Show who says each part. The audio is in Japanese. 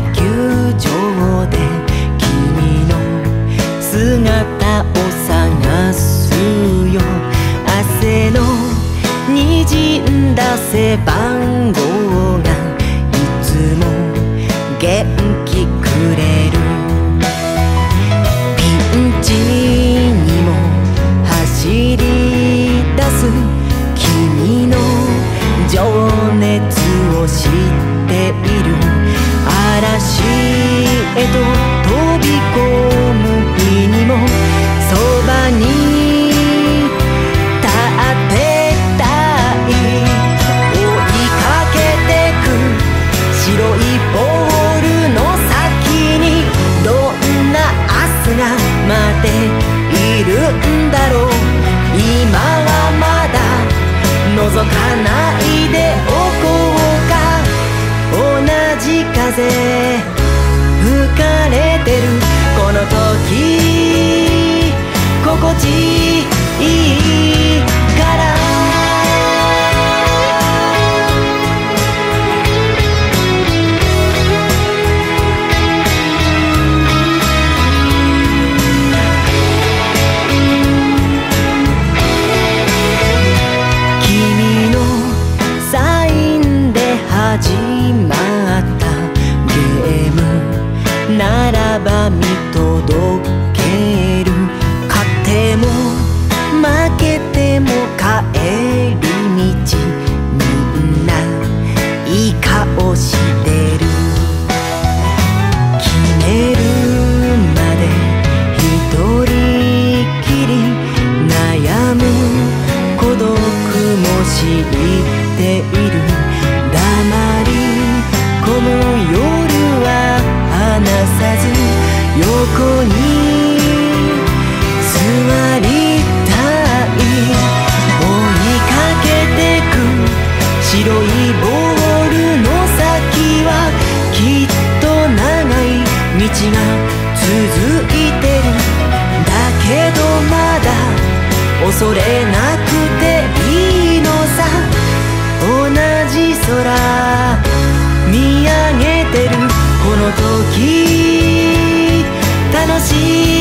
Speaker 1: 球場で君の姿を探すよ。汗のにじんだ背番号がいつも元気くれる。覗かないでおこうか。同じ風吹かれてる。この時心地いい。始まったゲームならば見届ける勝っても負けても帰り道みんないい顔してる決めるまで一人きり悩む孤独も知っそれなくていいのさ。同じ空見上げてる。この時楽しい。